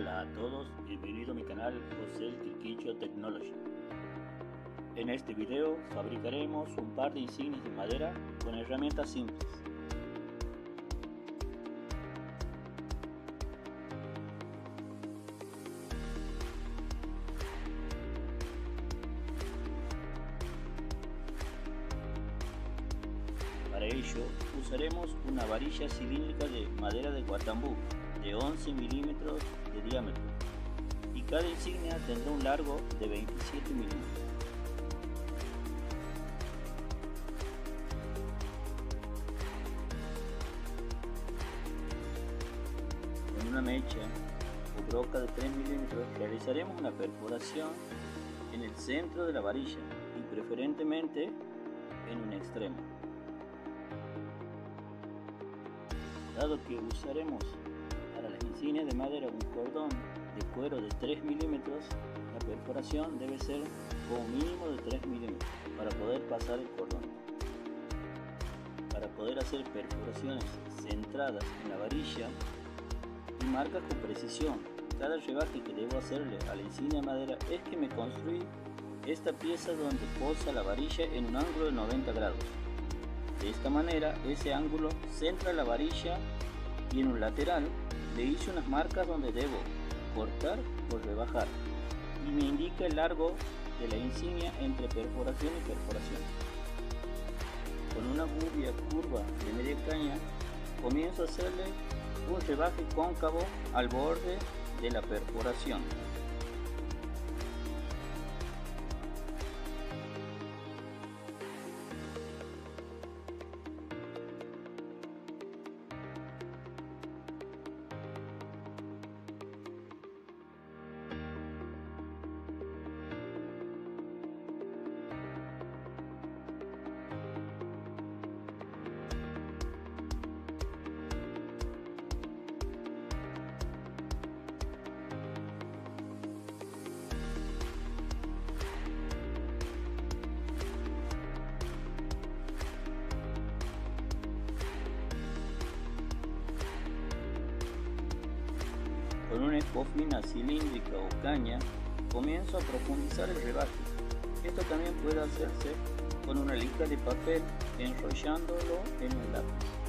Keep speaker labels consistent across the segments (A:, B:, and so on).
A: Hola a todos, bienvenido a mi canal José el Technology. En este video fabricaremos un par de insignias de madera con herramientas simples. Para ello usaremos una varilla cilíndrica de madera de guatambú de 11 milímetros de diámetro y cada insignia tendrá un largo de 27 milímetros. Con una mecha o broca de 3 milímetros realizaremos una perforación en el centro de la varilla y preferentemente en un extremo. Dado que usaremos insignias de madera un cordón de cuero de 3 milímetros, la perforación debe ser con un mínimo de 3 milímetros para poder pasar el cordón. Para poder hacer perforaciones centradas en la varilla y marcas con precisión, cada rebaje que debo hacerle a la insignia de madera es que me construí esta pieza donde posa la varilla en un ángulo de 90 grados. De esta manera, ese ángulo centra la varilla y en un lateral le hice unas marcas donde debo cortar o rebajar y me indica el largo de la insignia entre perforación y perforación. Con una gubia curva de media caña comienzo a hacerle un rebaje cóncavo al borde de la perforación. Escofina cilíndrica o caña comienzo a profundizar el rebaje. Esto también puede hacerse con una lija de papel enrollándolo en un lápiz.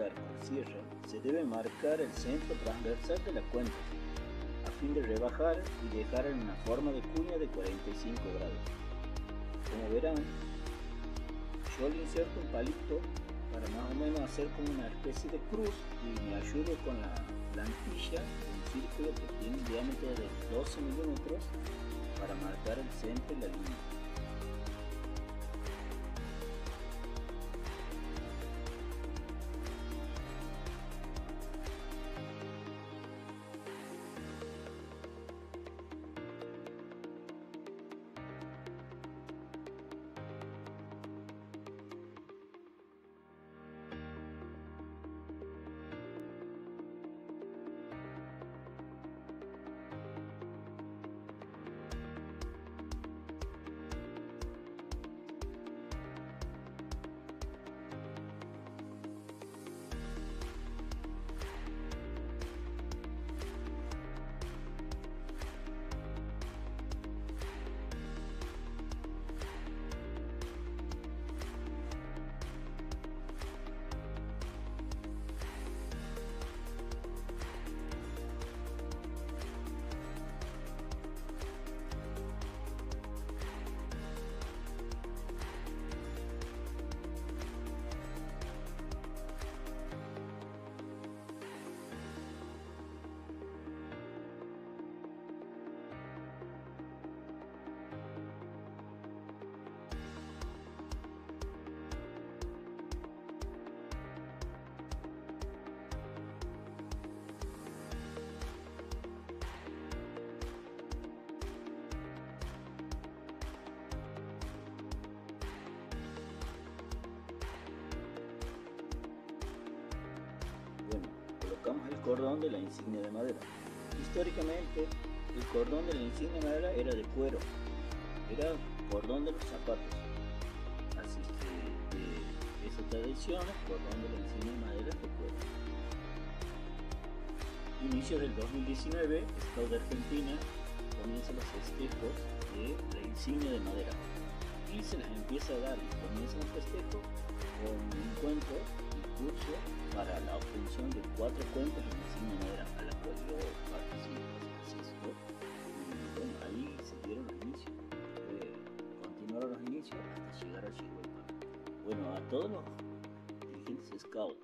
A: Cortar con sierra, se debe marcar el centro transversal de la cuenta, a fin de rebajar y dejar en una forma de cuña de 45 grados. Como verán, yo le inserto un palito para más o menos hacer como una especie de cruz y me ayudo con la plantilla un círculo que tiene un diámetro de 12 milímetros para marcar el centro y la línea. Cordón de la insignia de madera. Históricamente, el cordón de la insignia de madera era de cuero, era cordón de los zapatos. Así que de esa tradición, cordón de la insignia de madera de cuero. Inicio del 2019, Estado de Argentina comienza los festejos de la insignia de madera y se las empieza a dar y comienza el festejo con un encuentro para la obtención de cuatro cuentas en insignia madera a la cual yo participo, y bueno, ahí se dieron los inicios, continuaron los inicios hasta llegar a Chihuahua. Bueno, a todos los dirigentes scout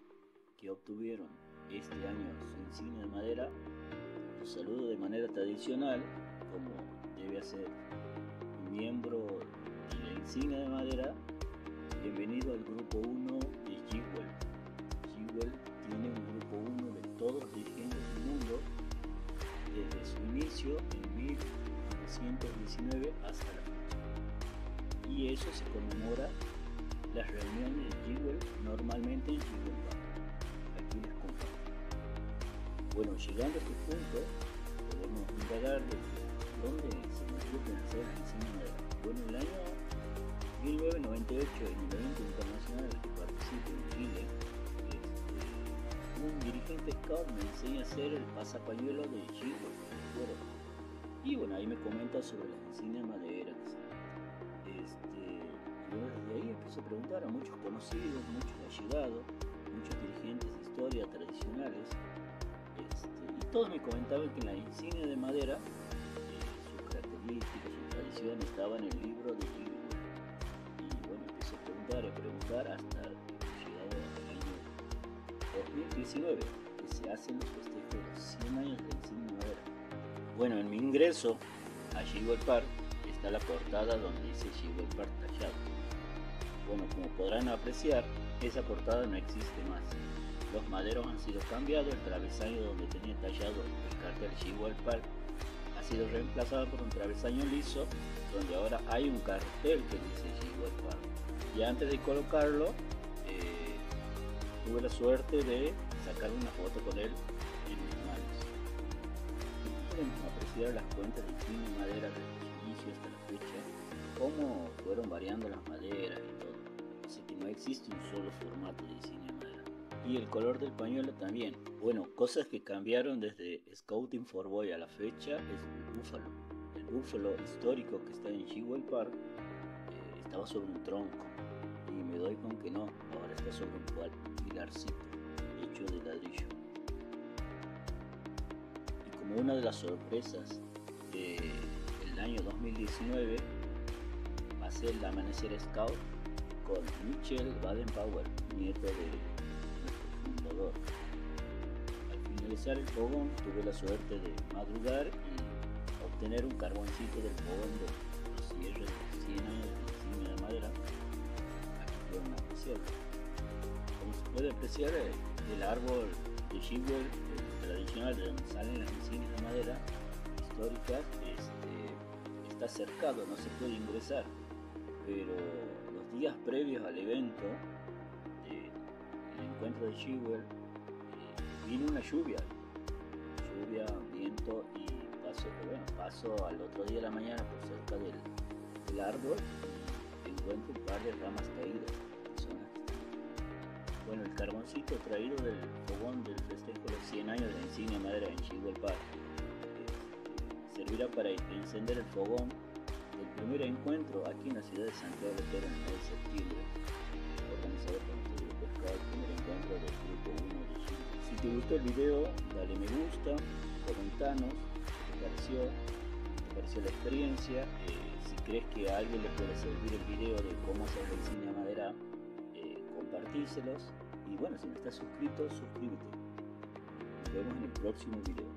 A: que obtuvieron este año su insignia de madera, los saludo de manera tradicional, como debe hacer un miembro de la insignia de madera. Bienvenido al grupo 1 de Jewel tiene un grupo 1 de todos los dirigentes del mundo desde su inicio en 1919 hasta la fecha. Y eso se conmemora las reuniones de Jewel normalmente en Jewel Aquí les comparto. Bueno, llegando a este punto, podemos indagar de dónde se nos ocurre hacer la enseñanza. Bueno, el año 1998 en el evento internacional que participo en Chile, un dirigente scout me enseña a hacer el pasapañuelo de Chico. Y bueno, ahí me comenta sobre las insignias maderas. Este, y bueno, desde ahí empecé a preguntar a muchos conocidos, muchos allegados, muchos dirigentes de historia tradicionales. Este, y todos me comentaban que la insignia de madera, eh, sus características, sus tradiciones, estaban en el libro de Chico. Y bueno, empecé a preguntar, a preguntar hasta 2019, que se hacen los festejos de los 100 años de insignia madera. Bueno, en mi ingreso a Jewel Park está la portada donde dice Jewel Park tallado. Como podrán apreciar, esa portada no existe más. Los maderos han sido cambiados, el travesaño donde tenía tallado el cartel Jewel Park ha sido reemplazado por un travesaño liso donde ahora hay un cartel que dice Jewel Park. Y antes de colocarlo, tuve la suerte de sacar una foto con él en mis manos. Podemos apreciar las cuentas de cine y madera desde su inicio hasta la fecha, cómo fueron variando las maderas y todo. Así que no existe un solo formato de cine y madera. Y el color del pañuelo también. Bueno, cosas que cambiaron desde Scouting for Boy a la fecha es el búfalo. El búfalo histórico que está en Jewel Park eh, estaba sobre un tronco y me doy con que no, ahora está sobre un pilarcito. De ladrillo. Como una de las sorpresas del año 2019 va a ser el Amanecer Scout con Michel Baden-Powell, nieto de nuestro fundador. Al finalizar el fogón tuve la suerte de madrugar y obtener un carboncito del fogón de los cierres de 100 años de de madera. Aquí fue una especial. Como se puede apreciar, eh, el árbol de Shigwell tradicional de donde salen las encinas de madera históricas este, está cercado, no se puede ingresar, pero días previos al evento del encuentro de Shewell eh, vino una lluvia, lluvia, viento y paso, bueno, paso al otro día de la mañana por cerca del, árbol y encuentro de ramas caídas. Bueno, el carboncito traído del fogón del festejo de los 100 años de insignia madera en eh, servirá para encender el fogón el primer encuentro aquí en la ciudad de Santiago de Perú en el mes de septiembre, organizado por nuestro grupo el primer encuentro del grupo 1 de Chile. Si te gustó el video, dale me gusta, comentanos qué te pareció, qué te pareció la experiencia, eh, si crees que a alguien le puede servir el video de cómo hacer la y bueno, si no estás suscrito, suscríbete. Nos vemos en el próximo video.